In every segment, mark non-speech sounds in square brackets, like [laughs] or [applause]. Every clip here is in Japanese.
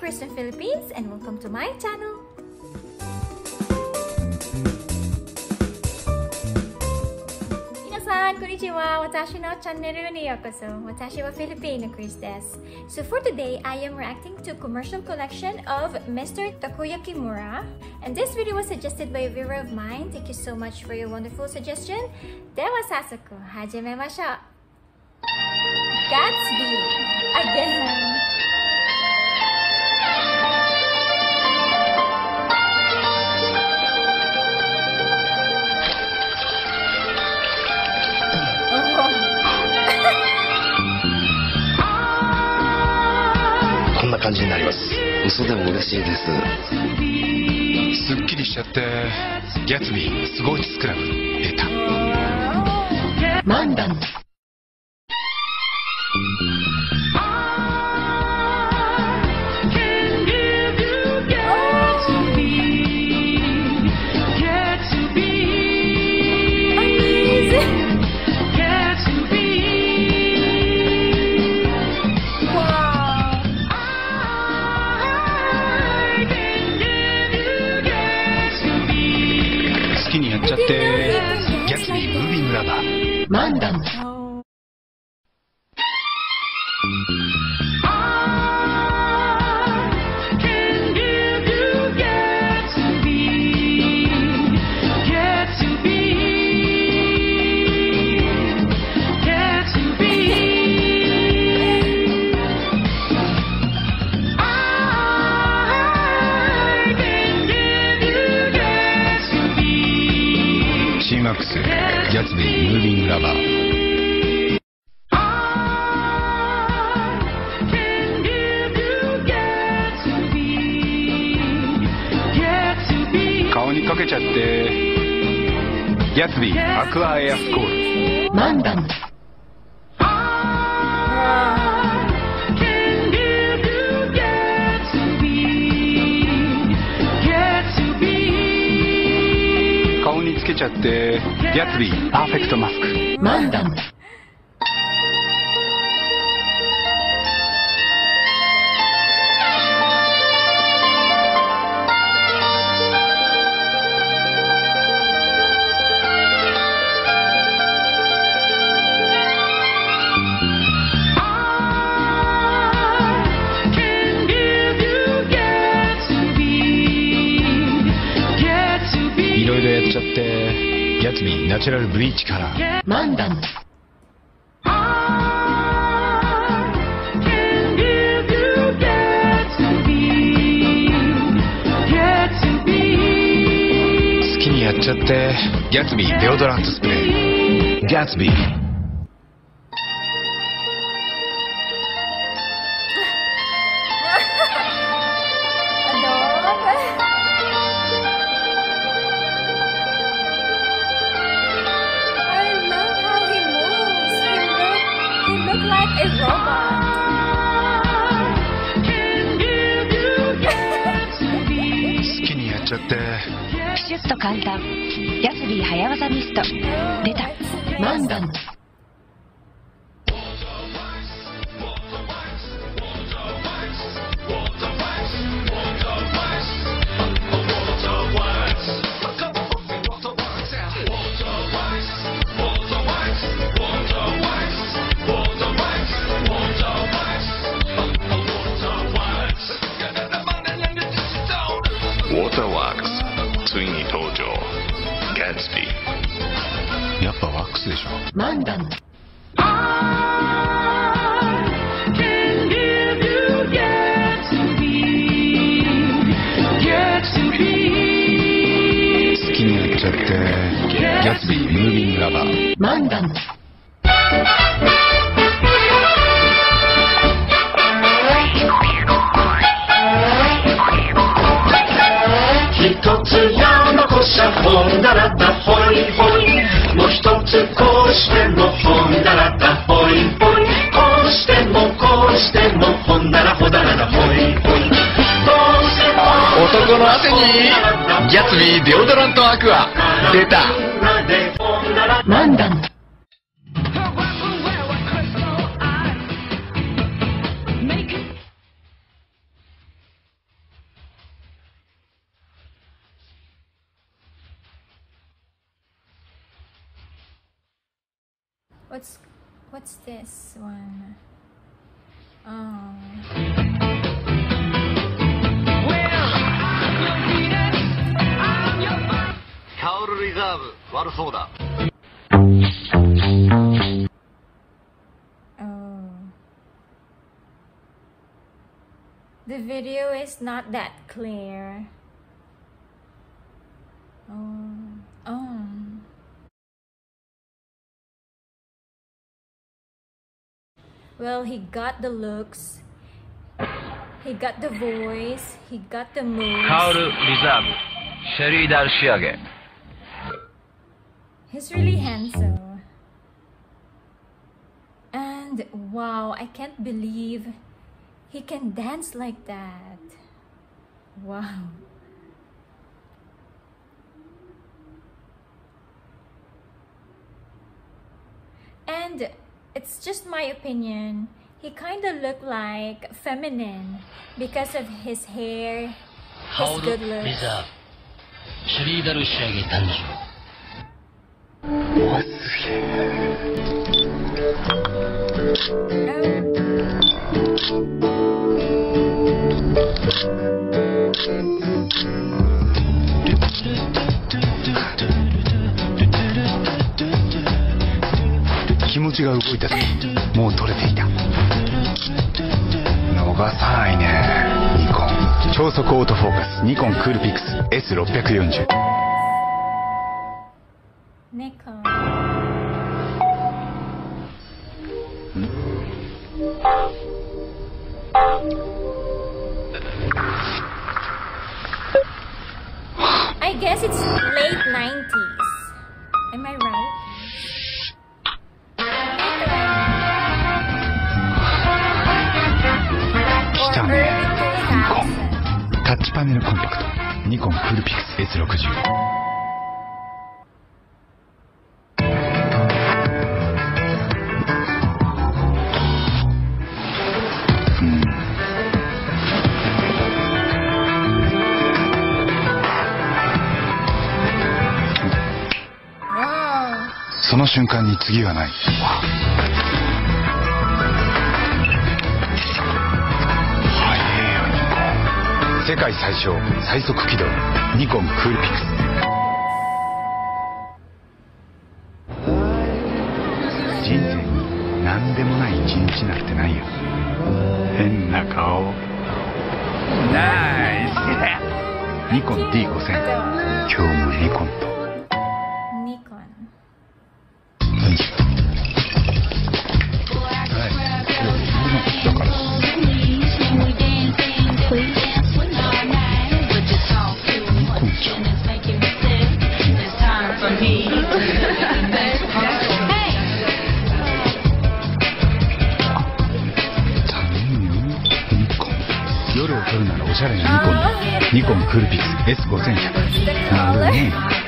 Kristen Philippines and welcome to my channel. 皆さん、こんにちは。私のチャンネルにようこそ。私はフィリピンのクリスです。So for today, I am reacting to commercial collection of Mr. Takoyaki Mura. And this video was suggested by a viewer of mine. Thank you so much for your wonderful suggestion. では早速、始めましょう。Gatsby again. 感じになります。嘘でも嬉しいです。すっきりしちゃってギャツビースゴーチスクラブ出たマンダムにやっちゃって。ギャツビームービングラバーマンダムかけちゃって。ギャツビーアクアエアスコール。マンダム。顔につけちゃって。ギャツビーパーフェクトマスク。マンダムろやっちゃってギャツビーナチュラルブリーチカラーマンダム好きにやっちゃって.ギャツビーデオドラントスプレーギャツビー Adore. I っちゃって。プシュッと簡単。ギャツビー早技ミスト。出た。マンダムついに登場。ガッツビーやっぱワックスでしょ。マンダム好きにやっちゃって。ギャツビームービングラバーマンダムギャツビーデオドラントアクア出たなんだ What's what's this one? Oh. Oh. The video is not that clear. Oh. Oh. Well, he got the looks. He got the voice. He got the moves. カウル・リザーブシェリーダル仕上げ He's really handsome. And wow, I can't believe he can dance like that. Wow. And it's just my opinion. He kind of looked like feminine because of his hair, his good looks. 気持ちが動いた。時もう取れていた。逃さないね。ニコン。超速オートフォーカス。ニコンクールピックス。S640 Nikon. I it's late 90s. の瞬間に次はない。世界最小最速軌道。ニコンクールピックス。人生に何でもない一日なんてないよ。変な顔。ナイスニコン D5000 今日もニコンとはい。だからニコンちゃん頼むよニコン夜を撮るならおしゃれなニコンニコンクルピス S5100 なるほどね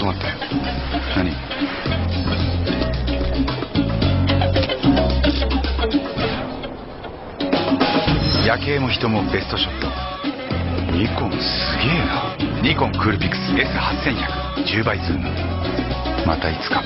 止まったよ。何？夜景も人もベストショット。ニコンすげえな。ニコンクールピックス S8100 10倍ズームまたいつか。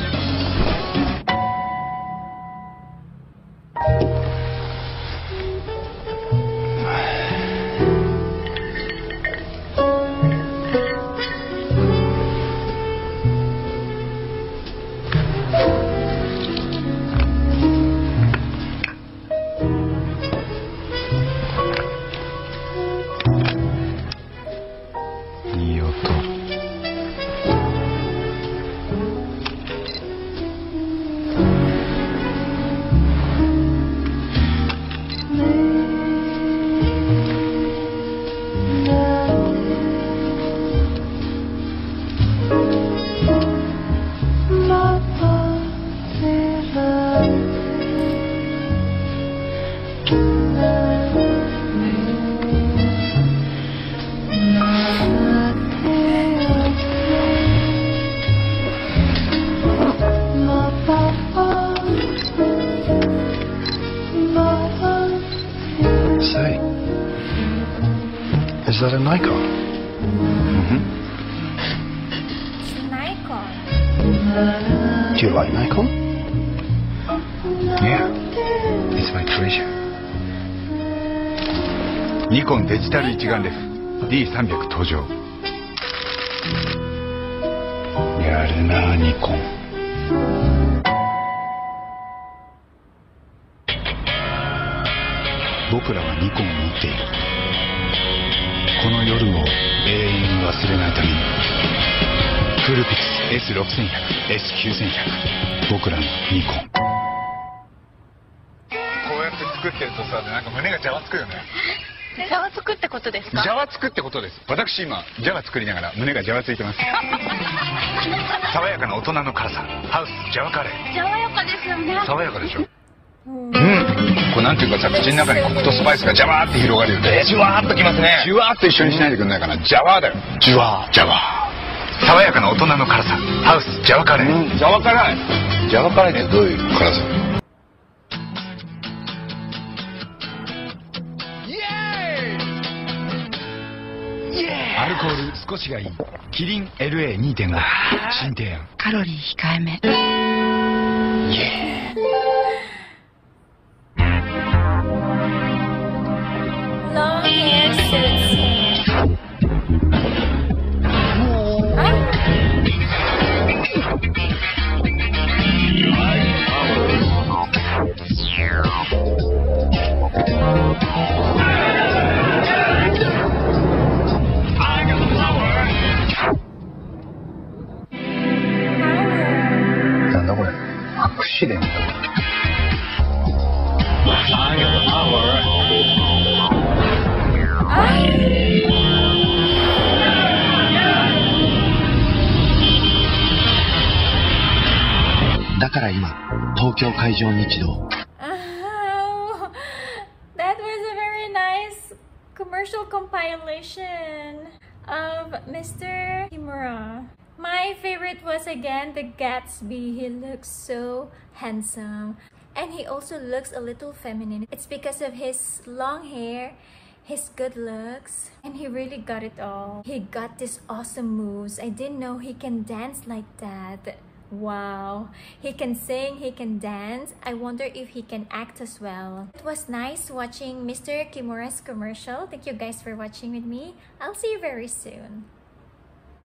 say, is that a Nikon? Mm-hmm. Nikon. Do you like Nikon? Yeah. It's my treasure. ニコンデジタル一眼レフ D300 登場やるなニコン。僕らはニコンを持っている。この夜を永遠に忘れないためにクールピックス S6100S9100 僕らのニコン。こうやって作ってるとさなんか胸がざわつくよね。ざわつくってことですか？ざわつくってことです。私今ジャワ作りながら胸がざわついてます。[laughs] 爽やかな大人の辛さ。ハウスジャワカレー。爽やかですよね。爽やかでしょ。う [laughs] んこれなんていうかさ口の中にコクとスパイスがジャワーって広がるよね。ジュワーっときますね。ジュワーっと一緒にしないでくんないかな。ジャワーだよ。ジュワー。ジャワー。爽やかな大人の辛さ。ハウスジャワカレー。ジャワ辛いジャワ辛いってどういう辛さ？アルコール少しがいい。キリン LA2.5 新提案カロリー控えめ。Long 東京海上日動 Oh, [laughs] that was a very nice commercial compilation of Mr. Kimura. My favorite was again the Gatsby. He looks so handsome. And he also looks a little feminine. It's because of his long hair, his good looks, and he really got it all. He got these awesome moves. I didn't know he can dance like that. Wow, he can sing, he can dance. I wonder if he can act as well. It was nice watching Mr. Kimura's commercial. Thank you guys for watching with me. I'll see you very soon.